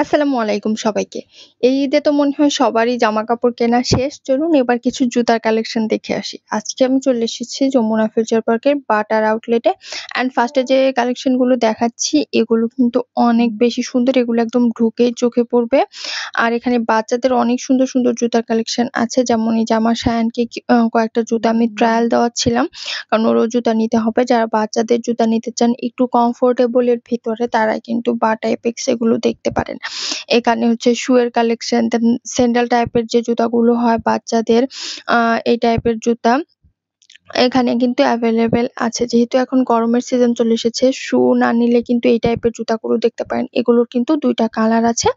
আসসালামু আলাইকুম সবাইকে। এই ঈদে তো মনে হয় সবারই জামা কাপড় কেনা শেষ। চলুন এবার কিছু জুতার কালেকশন দেখে আসি। আজকে আমি চলে এসেছি যমুনা ফিউচার পার্কের বাটার আউটলেটে। অ্যান্ড ফার্স্ট যে কালেকশনগুলো দেখাচ্ছি এগুলো কিন্তু অনেক বেশি সুন্দর। এগুলো একদম ঢুকেই চোখে পড়বে। আর এখানে বাচ্চাদের অনেক সুন্দর, সুন্দর জুতার কালেকশন আছে। যেমন এই জামা সায়ানকে কয়েকটা জুতা আমি ট্রায়াল দেওয়াচ্ছিলাম। কারণ ওরও জুতা নিতে হবে। যারা বাচ্চাদের জুতা নিতে চান একটু কমফোর্টেবলের ভিতরে তারা কিন্তু বাটা এপেক্স এগুলো দেখতে পারেন। এখানে হচ্ছে শুয়ের কালেকশন দেন স্যান্ডেল টাইপের যে জুতাগুলো হয় বাচ্চাদের আ এই টাইপের জুতা। এখানে কিন্তু অ্যাভেলেবেল আছে। যেহেতু এখন গরমের সিজন চলে এসেছে, শু না নিলে কিন্তু এই টাইপের জুতাগুলো দেখতে পারেন। এগুলোর কিন্তু দুইটা কালার আছে।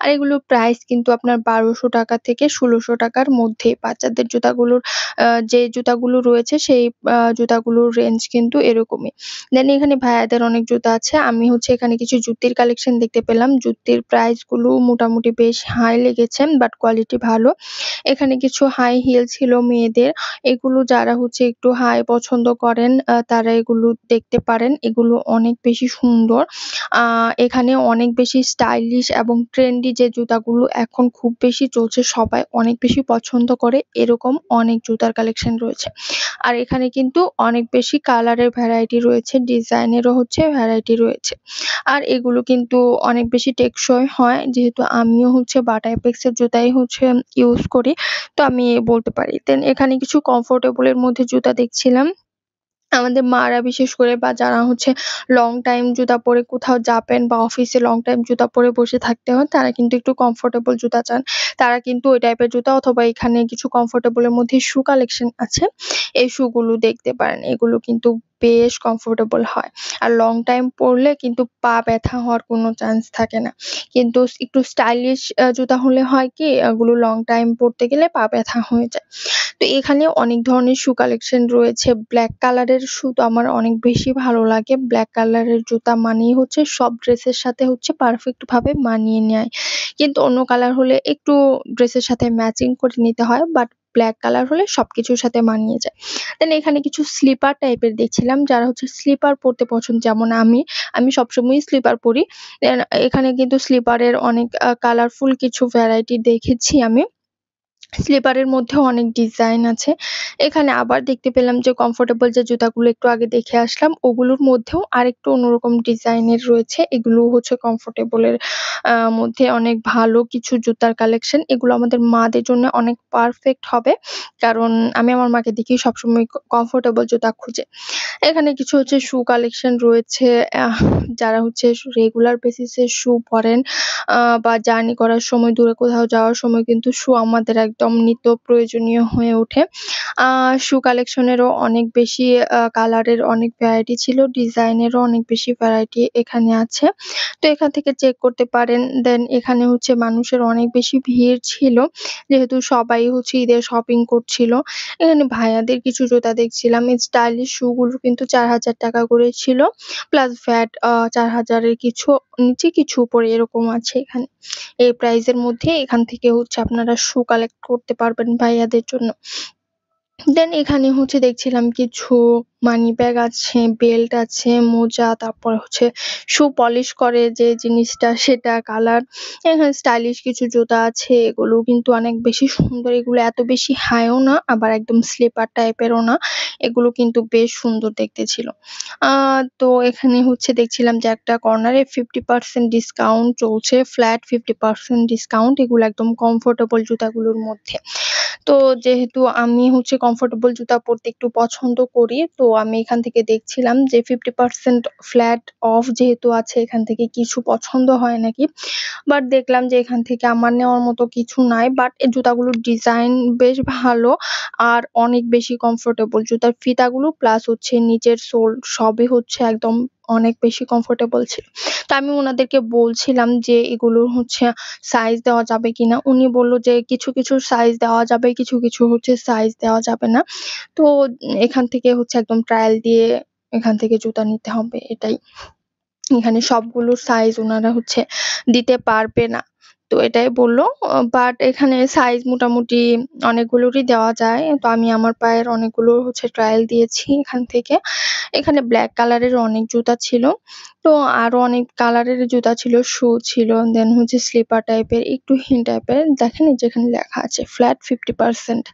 আর এগুলোর প্রাইস কিন্তু আপনার ৳১২০০ থেকে ষোলোশো টাকার মধ্যেই। বাচ্চাদের জুতাগুলোর যে জুতাগুলো রয়েছে সেই জুতাগুলোর রেঞ্জ কিন্তু এরকমই। দেন এখানে ভাইয়াদের অনেক জুতা আছে। আমি হচ্ছে এখানে কিছু জুতির কালেকশন দেখতে পেলাম। জুতির প্রাইসগুলো মোটামুটি বেশ হাই লেগেছে বাট কোয়ালিটি ভালো। এখানে কিছু হাই হিল ছিল মেয়েদের। এগুলো যারা হচ্ছে একটু হাই পছন্দ করেন তারা এগুলো দেখতে পারেন। এগুলো অনেক বেশি সুন্দর। এখানে অনেক বেশি স্টাইলিশ এবং ট্রেন্ডি যে জুতাগুলো এখন খুব বেশি চলছে সবাই অনেক বেশি পছন্দ করে এরকম অনেক জুতার কালেকশন রয়েছে। আর এখানে কিন্তু অনেক বেশি কালারের ভ্যারাইটি রয়েছে, ডিজাইনেরও হচ্ছে ভ্যারাইটি রয়েছে। আর এগুলো কিন্তু অনেক বেশি টেকসই হয়। যেহেতু আমিও হচ্ছে বাটা এপেক্স এর জুতাই হচ্ছে ইউজ করি। তো আমি বলতে পারি। দেন এখানে কিছু কমফোর্টেবল এর মধ্যে জুতা দেখছিলাম। আমাদের মারা বিশেষ করে বা যারা হচ্ছে লং টাইম জুতা পরে কোথাও যাবেন বা অফিসে লং টাইম জুতা পরে বসে থাকতে হয়, তারা কিন্তু একটু কমফোর্টেবল জুতা চান। তারা কিন্তু ওই টাইপের জুতা অথবা এখানে কিছু কমফোর্টেবল এর মধ্যে শু কালেকশন আছে। এই শু গুলো দেখতে পারেন। এগুলো কিন্তু বেশ কমফোর্টেবল হয়। আর লং টাইম পরলে কিন্তু পা ব্যথা হওয়ার কোনো চান্স থাকে না। কিন্তু একটু স্টাইলিশ জুতা হলে হয় কি, এগুলো লং টাইম পরতে গেলে পা ব্যথা হয়ে যায়। তো এখানে অনেক ধরনের শু কালেকশন রয়েছে। ব্লাক কালারের শু তো আমার অনেক বেশি ভালো লাগে। ব্লাক কালারের জুতা মানেই হচ্ছে সব ড্রেসের সাথে হচ্ছে পারফেক্ট ভাবে মানিয়ে নেয়। কিন্তু অন্য কালার হলে একটু ড্রেসের সাথে ম্যাচিং করে নিতে হয়। বাট ব্লাক কালার হলে সবকিছুর সাথে মানিয়ে যায়। দেন এখানে কিছু স্লিপার টাইপের দেখছিলাম, যারা হচ্ছে স্লিপার পরতে পছন্দ, যেমন আমি। আমি সবসময়ই স্লিপার পরি। দেন এখানে কিন্তু স্লিপারের অনেক কালারফুল কিছু ভ্যারাইটি দেখেছি আমি। স্লিপারের মধ্যেও অনেক ডিজাইন আছে। এখানে আবার দেখতে পেলাম যে কমফোর্টেবল যে জুতাগুলো একটু আগে দেখে আসলাম, ওগুলোর মধ্যেও আরেকটু অন্যরকম ডিজাইনের রয়েছে। এগুলো হচ্ছে কমফোর্টেবল এর আ মধ্যে অনেক ভালো কিছু জুতার কালেকশন। এগুলো আমাদের মাদের জন্য অনেক পারফেক্ট হবে। কারণ আমি আমার মাকে দেখি সবসময় কমফোর্টেবল জুতা খুঁজে। এখানে কিছু হচ্ছে শু কালেকশন রয়েছে। যারা হচ্ছে রেগুলার বেসিস শু পরেন বা জার্নি করার সময়, দূরে কোথাও যাওয়ার সময় কিন্তু শু আমাদের একদম নিত্য প্রয়োজনীয় হয়ে ওঠে। শু কালেকশন এরও অনেক বেশি কালারের অনেক ভ্যারাইটি ছিল। ডিজাইনেরও অনেক বেশি ভ্যারাইটি এখানে আছে। তো এখান থেকে চেক করতে পারেন। দেন এখানে হচ্ছে মানুষের অনেক বেশি ভিড় ছিল। যেহেতু সবাই হচ্ছে ঈদের শপিং করছিল। এখানে ভাইয়াদের কিছু জুতা দেখছিলাম। স্টাইলিশ শু গুলো কিন্তু ৳৪,০০০ করে ছিল। প্লাস আ ৪,০০০ এর কিছু নিচে কিছু উপরে এরকম আছে এখানে। এই প্রাইস এর মধ্যে এখান থেকে হচ্ছে আপনারা শু কালেক্ট করতে পারবেন ভাইয়াদের জন্য। দেন এখানে হচ্ছে দেখছিলাম কিছু মানি ব্যাগ আছে, বেল্ট আছে, মোজা তারপর হচ্ছে শু পলিশ করে যে জিনিসটা সেটা কালার। এখানে স্টাইলিশ কিছু জুতা আছে। এগুলো কিন্তু অনেক বেশি সুন্দর। এগুলো এত বেশি হাই ও না আবার একদম স্লিপার টাইপেরও না। এগুলো কিন্তু বেশ সুন্দর দেখতে ছিল। তো এখানে হচ্ছে দেখছিলাম যে একটা কর্নারে 50% ডিসকাউন্ট চলছে। Flat 50% discount. এগুলো একদম কমফোর্টেবল জুতাগুলোর মধ্যে। তো যেহেতু আমি হচ্ছে কমফোর্টেবল জুতা পরতে একটু পছন্দ করি। তো আমি এখান থেকে দেখছিলাম যে 50% ফ্ল্যাট অফ যেহেতু আছে, এখান থেকে কিছু পছন্দ হয় নাকি। বাট দেখলাম যে এখান থেকে আমার নেওয়ার মতো কিছু নাই। বাট এই জুতাগুলোর ডিজাইন বেশ ভালো। আর অনেক বেশি কমফোর্টেবল। জুতার ফিতাগুলো প্লাস হচ্ছে নিচের সোল সবই হচ্ছে একদম অনেক বেশি কমফোর্টেবল ছিল। তো আমি ওনাদেরকে বলছিলাম যে এগুলো হচ্ছে সাইজ দেওয়া যাবে কিনা। উনি বলল যে কিছু, কিছু সাইজ দেওয়া যাবে, কিছু, কিছু হচ্ছে সাইজ দেওয়া যাবে না। তো এখান থেকে হচ্ছে একদম ট্রায়াল দিয়ে এখান থেকে জুতা নিতে হবে এটাই। এখানে সবগুলো সাইজ ওনারা হচ্ছে দিতে পারবে না। তো এটাই বলল বাট এখানে সাইজ মোটামুটি অনেকগুলোরই দেওয়া যায়। তো আমি আমার পায়ের অনেকগুলো হচ্ছে ট্রায়াল দিয়েছি এখান থেকে। এখানে ব্ল্যাক কালারের অনেক জুতা ছিল। তো আরও অনেক কালারের জুতা ছিল শু ছিল দেন হচ্ছে স্লিপার টাইপের একটু হিল টাইপের দেখেন যেখানে লেখা আছে ফ্ল্যাট ফিফটি পার্সেন্ট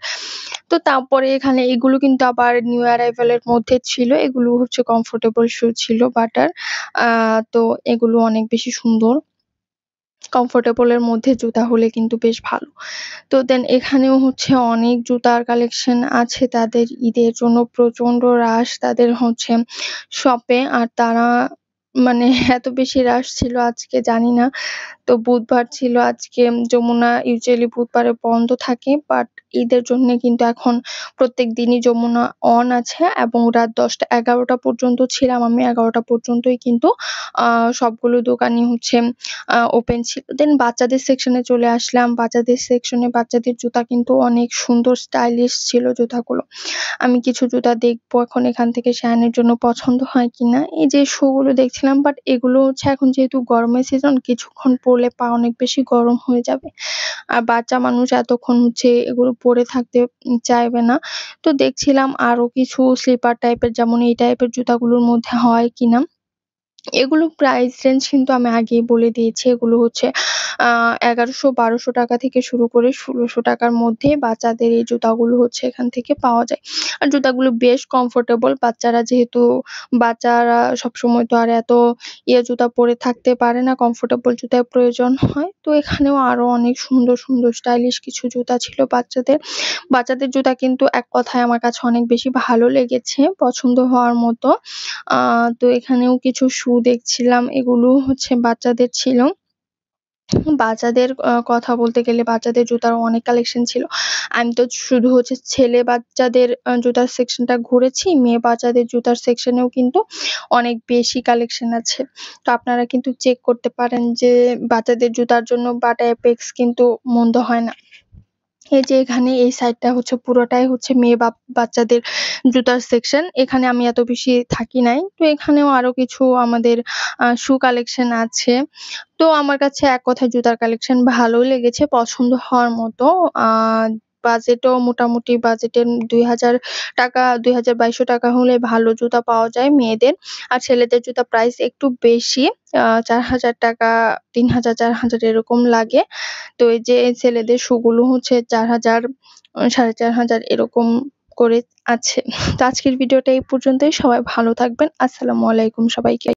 তো তারপরে এখানে এগুলো কিন্তু আবার নিউ অ্যারাইভেলের মধ্যে ছিল। এগুলো হচ্ছে কমফোর্টেবল শু ছিল বাটার তো এগুলো অনেক বেশি সুন্দর। কমফোর্টেবল এর মধ্যে জুতা হলে কিন্তু বেশ ভালো। তো দেন এখানেও হচ্ছে অনেক জুতার কালেকশন আছে তাদের ঈদের জন্য প্রচণ্ড রাশ তাদের হচ্ছে শপে আর তারা মানে এত বেশি রাশ ছিল আজকে জানি না। তো বুধবার ছিল আজকে যমুনা ইউজুয়ালি বুধবারে বন্ধ থাকে বাট ঈদের জন্য কিন্তু এখন প্রত্যেক দিনই যমুনা অন আছে এবং রাত দশটা এগারোটা পর্যন্ত ছিলাম আমি, এগারোটা পর্যন্তই কিন্তু সবগুলো দোকানই হচ্ছে ওপেন ছিল। দেন বাচ্চাদের সেকশনে চলে আসলাম। বাচ্চাদের সেকশনে বাচ্চাদের জুতা কিন্তু অনেক সুন্দর স্টাইলিশ ছিল জুতাগুলো। আমি কিছু জুতা দেখব এখন এখান থেকে শায়নের জন্য পছন্দ হয় কিনা। এই যে শু গুলো দেখছিলাম বাট এগুলো হচ্ছে এখন যেহেতু গরমের সিজন কিছুক্ষণ পরলে পা অনেক বেশি গরম হয়ে যাবে। আর বাচ্চা মানুষ এতক্ষণ হচ্ছে এগুলো পরে থাকতে চাইবে না। তো দেখছিলাম আরও কিছু স্লিপার টাইপের যেমন এই টাইপের জুতাগুলোর মধ্যে হয় কিনা। এগুলো প্রাইস রেঞ্জ কিন্তু আমি আগেই বলে দিয়েছি। এগুলো হচ্ছে এগারোশো বারোশো টাকা থেকে শুরু করে ষোলোশো টাকার মধ্যে বাচ্চাদের এই জুতাগুলো হচ্ছে এখান থেকে পাওয়া যায়। আর জুতাগুলো বেশ কমফোর্টেবল বাচ্চারা যেহেতু, বাচ্চারা সবসময় তো আর এত ইয়ে জুতা পরে থাকতে পারে না কমফোর্টেবল জুতার প্রয়োজন হয়। তো এখানেও আরও অনেক সুন্দর সুন্দর স্টাইলিশ কিছু জুতা ছিল বাচ্চাদের। বাচ্চাদের জুতা কিন্তু এক কথায় আমার কাছে অনেক বেশি ভালো লেগেছে পছন্দ হওয়ার মতো। তো এখানেও কিছু শু দেখছিলাম, এগুলো হচ্ছে বাচ্চাদের ছিল। বাচ্চাদের কথা বলতে গেলে বাচ্চাদের জুতার অনেক কালেকশন ছিল। আমি তো শুধু হচ্ছে ছেলে বাচ্চাদের জুতার সেকশনটা ঘুরেছি, মেয়ে বাচ্চাদের জুতার সেকশনেও কিন্তু অনেক বেশি কালেকশন আছে। তো আপনারা কিন্তু চেক করতে পারেন যে বাচ্চাদের জুতার জন্য বাটা এপেক্স কিন্তু মন্দ হয় না। এই যে এখানে এই সাইড -টা হচ্ছে পুরোটাই হচ্ছে মেয়ে বাচ্চাদের জুতার সেকশন এখানে আমি এত বেশি থাকি নাই। তো এখানেও আরও কিছু আমাদের আ শু কালেকশন আছে। তো আমার কাছে এক কথায় জুতার কালেকশন ভালো লেগেছে, পছন্দ হওয়ার মতো। আহ বাজেটও মোটামুটি বাজেটের দুই হাজার টাকা, দুই হাজার বাইশশো টাকা হলে ভালো জুতা পাওয়া যায় মেয়েদের। আর ছেলেদের জুতা প্রাইস একটু বেশি চার হাজার টাকা, তিন হাজার, চার হাজার এরকম লাগে। তো এই যে ছেলেদের শুগুলো হচ্ছে চার হাজার, সাড়ে চার হাজার এরকম করে আছে। তো আজকের ভিডিওটা এই পর্যন্তই। সবাই ভালো থাকবেন। আসসালামু আলাইকুম সবাইকে।